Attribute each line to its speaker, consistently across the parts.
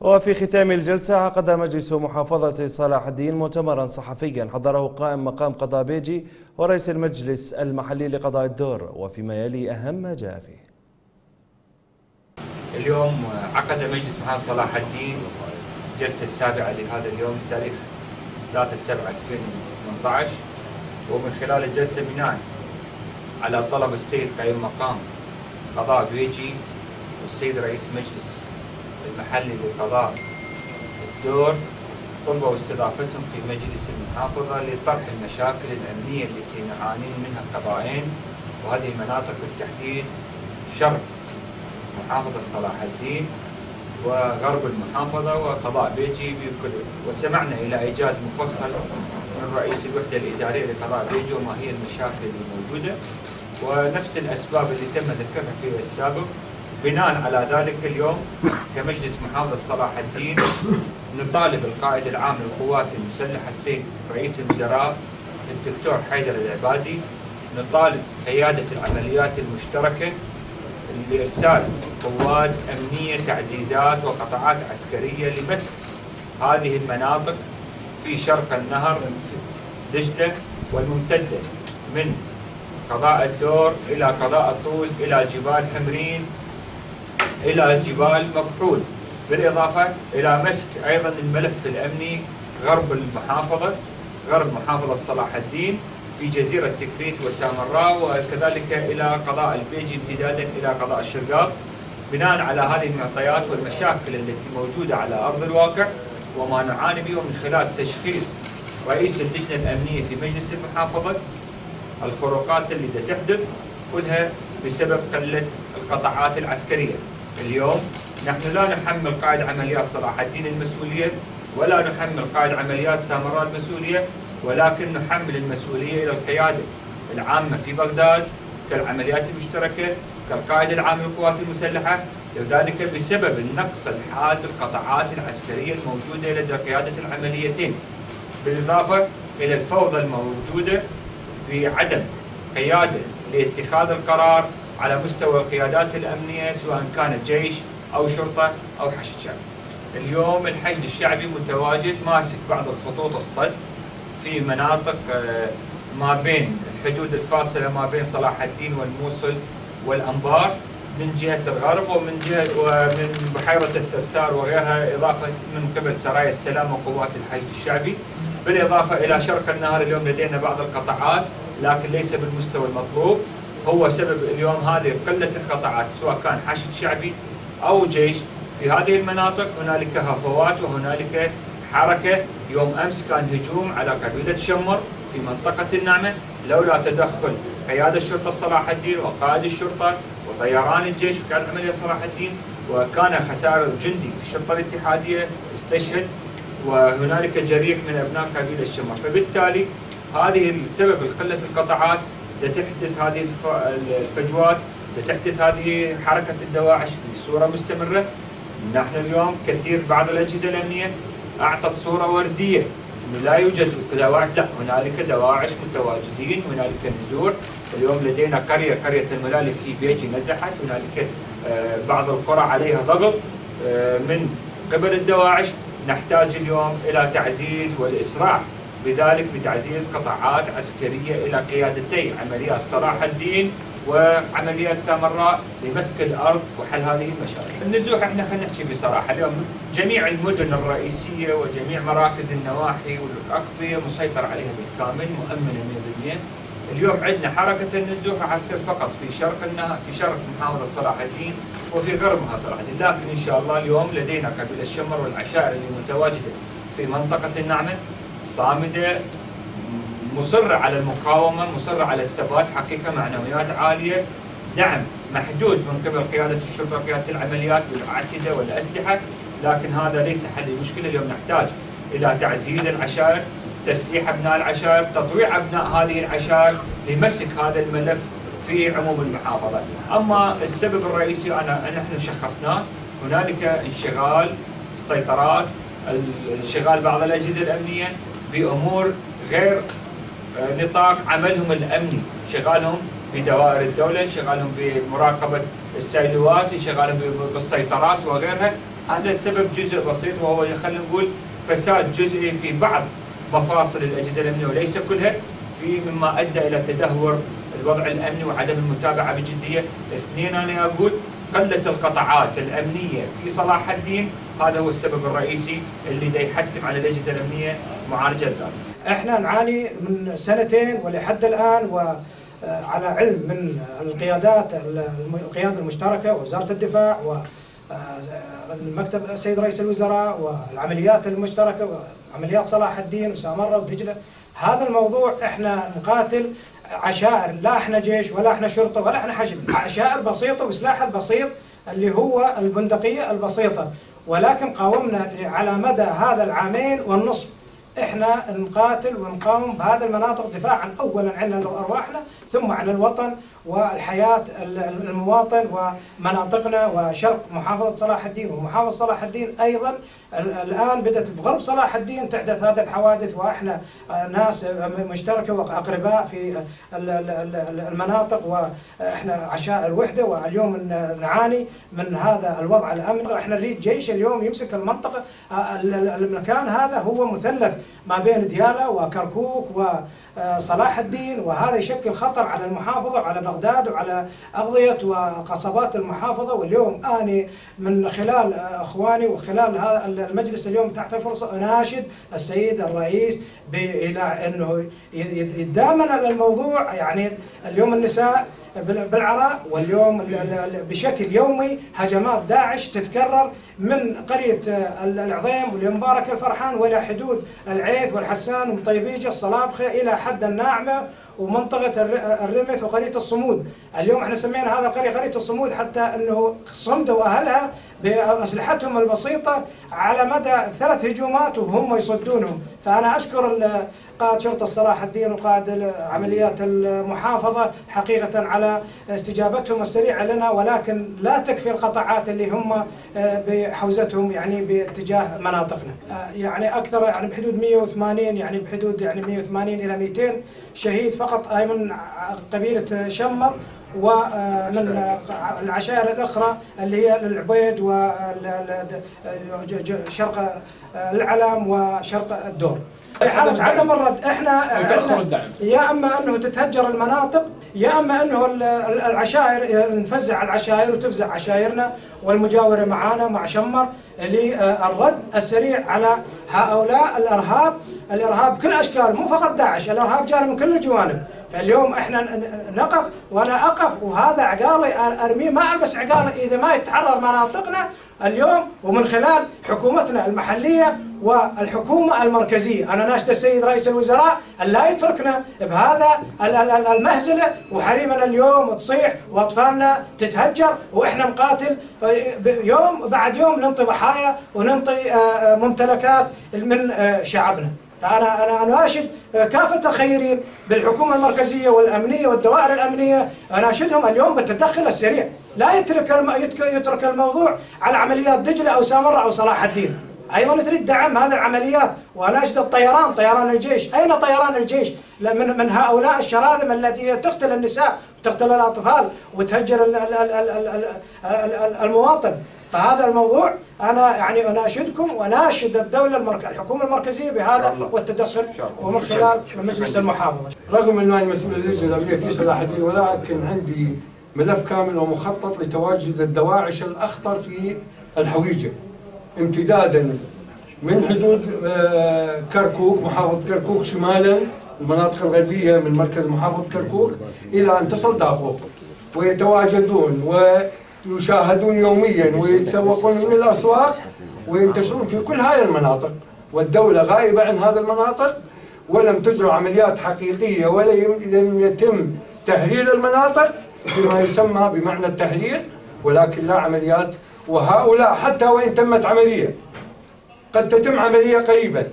Speaker 1: وفي ختام الجلسة عقد مجلس محافظة صلاح الدين مؤتمرا صحفيا. حضره قائم مقام قضاء بيجي ورئيس المجلس المحلي لقضاء الدور وفيما يلي أهم ما جاء فيه.
Speaker 2: اليوم عقد مجلس محافظة صلاح الدين الجلسة السابعة لهذا اليوم بتاريخ 3 7 2018 ومن خلال الجلسة بناء على طلب السيد قائم مقام قضاء بيجي والسيد رئيس مجلس المحلي لقضاء الدور. طلبوا استضافتهم في مجلس المحافظة لطرح المشاكل الأمنية التي نعاني منها القضائين وهذه المناطق بالتحديد شرق محافظة صلاح الدين وغرب المحافظة وقضاء بيجي بكل. وسمعنا إلى إيجاز مفصل من رئيس الوحدة الإدارية لقضاء بيجي وما هي المشاكل الموجودة. ونفس الأسباب اللي تم ذكرها في السابق بناء على ذلك اليوم كمجلس محافظة صلاح الدين نطالب القائد العام للقوات المسلحة السيد رئيس الوزراء الدكتور حيدر العبادي نطالب قيادة العمليات المشتركة لإرسال قوات أمنية تعزيزات وقطاعات عسكرية لمسك هذه المناطق في شرق النهر في دجلة والممتدة من قضاء الدور إلى قضاء الطوز إلى جبال حمرين إلى جبال مكحول بالإضافة إلى مسك أيضا الملف الأمني غرب المحافظة غرب محافظة صلاح الدين في جزيرة تكريت وسامراء وكذلك إلى قضاء البيجي امتدادا إلى قضاء الشرقاط بناء على هذه المعطيات والمشاكل التي موجودة على أرض الواقع وما نعاني به من خلال تشخيص رئيس اللجنة الأمنية في مجلس المحافظة الخروقات اللي تحدث كلها بسبب قلة القطاعات العسكرية. اليوم نحن لا نحمل قائد عمليات صلاح الدين المسؤولية ولا نحمل قائد عمليات سامراء المسؤولية ولكن نحمل المسؤولية إلى القيادة العامة في بغداد كالعمليات المشتركة كالقائد العام للقوات المسلحة وذلك بسبب النقص الحاد بالقطاعات العسكرية الموجودة لدى قيادة العمليتين بالإضافة إلى الفوضى الموجودة بعدم قيادة لاتخاذ القرار على مستوى القيادات الأمنية سواء كانت جيش أو شرطة أو حشد شعبي اليوم الحشد الشعبي متواجد ماسك بعض الخطوط الصد في مناطق آه، ما بين الحدود الفاصلة ما بين صلاح الدين والموصل والأنبار من جهة الغرب ومن جهة ومن بحيرة الثرثار وغيرها إضافة من قبل سرايا السلام وقوات الحشد الشعبي. بالإضافة إلى شرق النهر اليوم لدينا بعض القطاعات لكن ليس بالمستوى المطلوب. هو سبب اليوم هذه قلة القطاعات سواء كان حشد شعبي أو جيش. في هذه المناطق هنالك هفوات وهنالك حركة. يوم أمس كان هجوم على قبيلة شمر في منطقة النعمة. لولا تدخل قيادة شرطة صلاح الدين وقائد الشرطة وطيران الجيش وقائد عملية صلاح الدين وكان خسائر جندي في الشرطة الاتحادية استشهد وهنالك جريح من أبناء قبيلة الشمر فبالتالي هذه السبب قلة القطاعات. لتحدث هذه الفجوات لتحدث هذه حركة الدواعش بصورة مستمرة. نحن اليوم كثير بعض الأجهزة الأمنية أعطت صورة وردية. انه لا يوجد دواعش لا هنالك دواعش متواجدين هنالك نزوع. اليوم لدينا قرية قرية الملالي في بيجي نزحت. هنالك آه، بعض القرى عليها ضغط آه، من قبل الدواعش. نحتاج اليوم إلى تعزيز والإسراع. بذلك بتعزيز قطاعات عسكرية إلى قيادتي عمليات صلاح الدين وعمليات سامراء لمسك الأرض وحل هذه المشاكل. النزوح إحنا خلينا نحكي بصراحة اليوم جميع المدن الرئيسية وجميع مراكز النواحي والأقضية مسيطر عليها بالكامل مؤمنة 100%. اليوم عندنا حركة النزوح راح تصير فقط في شرق النهر في شرق محافظة صلاح الدين وفي غرب محافظة صلاح الدين، لكن إن شاء الله اليوم لدينا قبيلة الشمر والعشائر اللي متواجدة في منطقة النعمة صامدة مصرة على المقاومة مصرة على الثبات حقيقة معنويات عالية. دعم محدود من قبل قيادة الشرطة وقيادة العمليات بالأعتدة والأسلحة لكن هذا ليس حل المشكلة. اليوم نحتاج إلى تعزيز العشائر تسليح أبناء العشائر تطويع أبناء هذه العشائر لمسك هذا الملف في عموم المحافظة. أما السبب الرئيسي أنا نحن شخصناه هنالك انشغال السيطرات انشغال بعض الأجهزة الأمنية بأمور غير آه، نطاق عملهم الأمني، شغالهم بدوائر الدولة، شغالهم بمراقبة السيلوات، شغالهم بالسيطرات وغيرها، هذا السبب جزء بسيط وهو خلينا نقول فساد جزئي في بعض مفاصل الأجهزة الأمنية وليس كلها في مما أدى إلى تدهور الوضع الأمني وعدم المتابعة بجدية، اثنين أنا أقول قلة القطاعات الأمنية في صلاح الدين هذا هو السبب الرئيسي اللي دا يحتم على الأجهزة الأمنية معالجة ذلك.
Speaker 3: إحنا نعاني من سنتين ولحد الآن وعلى علم من القيادات القيادة المشتركة ووزارة الدفاع و المكتب السيد رئيس الوزراء والعمليات المشتركة وعمليات صلاح الدين وسامرة ودجلة. هذا الموضوع إحنا نقاتل عشائر لا إحنا جيش ولا إحنا شرطة ولا إحنا حشد. عشائر بسيطة وسلاح البسيط اللي هو البندقية البسيطة. ولكن قاومنا على مدى هذا العامين والنصف. إحنا نقاتل ونقاوم بهذه المناطق دفاعا اولا عن ارواحنا ثم عن الوطن والحياة المواطن ومناطقنا وشرق محافظة صلاح الدين ومحافظة صلاح الدين أيضا. الآن بدأت بغرب صلاح الدين تحدث هذه الحوادث وإحنا ناس مشتركة وأقرباء في المناطق وإحنا عشاء الوحدة واليوم نعاني من هذا الوضع الأمني. إحنا نريد جيش اليوم يمسك المنطقة المكان هذا هو مثلث ما بين ديالا وكركوك وصلاح الدين وهذا يشكل خطر على المحافظة وعلى بغداد وعلى أغضية وقصبات المحافظة. واليوم أنا من خلال أخواني وخلال هذا المجلس اليوم تحت الفرصة أناشد السيد الرئيس إلى أنه يتدامن الموضوع. يعني اليوم النساء بالعراء واليوم بشكل يومي هجمات داعش تتكرر من قرية العظيم والمبارك الفرحان وإلى حدود العيث والحسان ومطيبيجة الصلابخة إلى حد الناعمة ومنطقة الرمث وقرية الصمود. اليوم إحنا سمينا هذا القرية قرية الصمود حتى أنه صمدوا أهلها بأسلحتهم البسيطة على مدى ثلاث هجومات وهم يصدونهم. فأنا أشكر قائد شرطة صلاح الدين وقائد عمليات المحافظة حقيقة على استجابتهم السريعة لنا ولكن لا تكفي القطاعات اللي هم بحوزتهم يعني باتجاه مناطقنا. يعني أكثر يعني بحدود 180 يعني بحدود يعني 180 إلى 200 شهيد فقط من قبيلة شمر. ومن العشائر الأخرى اللي هي العبيد وشرق العلم وشرق الدور. في حالة عدم الرد إحنا يا أما أنه تتهجر المناطق يا أما أنه العشائر نفزع العشائر وتفزع عشائرنا والمجاورة معانا مع شمر للرد السريع على هؤلاء الإرهاب. الإرهاب بكل أشكاله مو فقط داعش الإرهاب جانا من كل الجوانب. فاليوم إحنا نقف وأنا أقف وهذا عقالي أرميه. ما ألبس عقالي. إذا ما يتحرر مناطقنا اليوم ومن خلال حكومتنا المحلية والحكومة المركزية، أنا ناشد السيد رئيس الوزراء أن لا يتركنا بهذا المهزلة وحريمنا اليوم تصيح وأطفالنا تتهجر وإحنا نقاتل. يوم بعد يوم ننطي ضحايا وننطي ممتلكات من شعبنا. فأنا أنا اناشد كافة الخيرين بالحكومة المركزية والأمنية والدوائر الأمنية اناشدهم اليوم بالتدخل السريع. لا يترك يترك الموضوع على عمليات دجله أو سامرة أو صلاح الدين. أيضا تريد دعم هذه العمليات واناشد الطيران طيران الجيش. أين طيران الجيش؟ من من هؤلاء الشراذم التي تقتل النساء وتقتل الأطفال وتهجر المواطن. فهذا الموضوع أنا يعني أناشدكم وأناشد الدولة المرك... الحكومة المركزية بهذا والتدخل ومن خلال مجلس المحافظة.
Speaker 4: رغم اني مسؤول اللجنة الامنيه في صلاح الدين ولكن عندي ملف كامل ومخطط لتواجد الدواعش الأخطر في الحويجة. امتدادا من حدود كركوك محافظة كركوك شمالا المناطق الغربية من مركز محافظة كركوك إلى أن تصل داقوق ويتواجدون ويشاهدون يوميا ويتسوقون من الأسواق وينتشرون في كل هذه المناطق. والدولة غائبه عن هذه المناطق ولم تجرى عمليات حقيقية ولا لم يتم تحرير المناطق بما يسمى بمعنى التحرير ولكن لا عمليات. وهؤلاء حتى وإن تمت عملية قد تتم عملية قريبا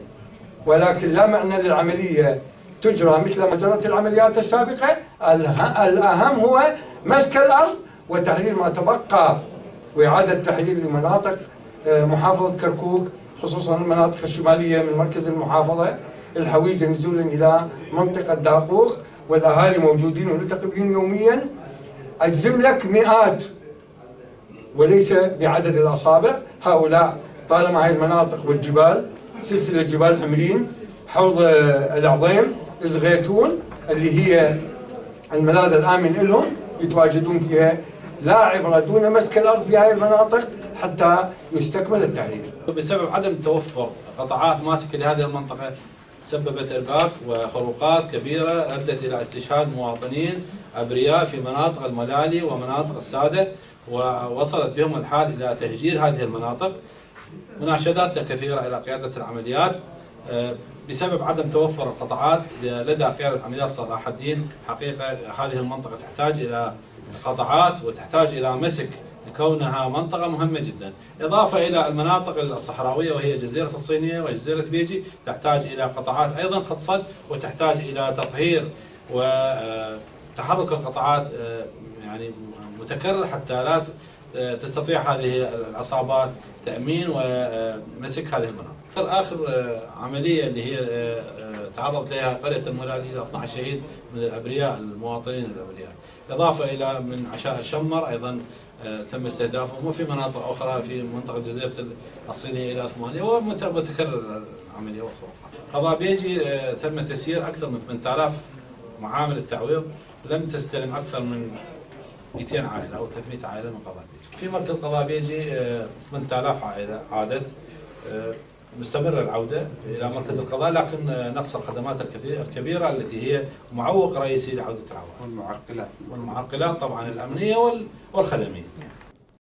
Speaker 4: ولكن لا معنى للعملية تجرى مثل ما جرت العمليات السابقة. الأهم هو مسك الأرض وتحرير ما تبقى وإعادة تحرير لمناطق آه، محافظة كركوك خصوصا المناطق الشمالية من مركز المحافظة الحويجة نزولا إلى منطقة داقوق والأهالي موجودين ونلتقي بهم يوميا. أجزم لك مئات وليس بعدد الأصابع. هؤلاء طالما هذه المناطق والجبال سلسلة جبال حمرين حوض العظيم زغيتون اللي هي الملاذ الآمن لهم يتواجدون فيها لا عبرة دون مسك الأرض في هذه المناطق حتى يستكمل التحرير
Speaker 5: بسبب عدم توفر قطعات ماسكة لهذه المنطقة سببت إرباك وخروقات كبيرة أدت إلى استشهاد مواطنين أبرياء في مناطق الملالي ومناطق السادة ووصلت بهم الحال إلى تهجير هذه المناطق. مناشداتنا كثيرة إلى قيادة العمليات آه، بسبب عدم توفر القطعات لدى قيادة عمليات صلاح الدين حقيقة هذه المنطقة تحتاج إلى قطعات وتحتاج إلى مسك كونها منطقة مهمة جدا. إضافة إلى المناطق الصحراوية وهي جزيرة الصينية وجزيرة بيجي تحتاج إلى قطعات أيضا خط صد وتحتاج إلى تطهير وتحرك القطعات آه، يعني متكرر حتى لا تستطيع هذه العصابات تأمين ومسك هذه المناطق. آخر آه، عملية اللي هي آه، تعرضت لها قرية الملالي إلى 12 شهيد من الأبرياء المواطنين الأبرياء. إضافة إلى من عشاء الشمر أيضا آه، تم استهدافهم. وفي مناطق أخرى في منطقة جزيرة الصينية إلى ثمانية ومتكرر العملية أخرى قضاء بيجي آه، تم تسيير أكثر من 8000 معامل التعويض. لم تستلم أكثر من 200 عائلة أو 300 عائلة من قضاء بيجي. في مركز قضاء بيجي 8000 آه، عائلة عادت مستمرة العودة إلى مركز القضاء لكن نقص الخدمات الكبيرة التي هي معوق رئيسي لعودة العوائل
Speaker 6: والمعقلات.
Speaker 5: والمعقلات طبعا الأمنية والخدمية.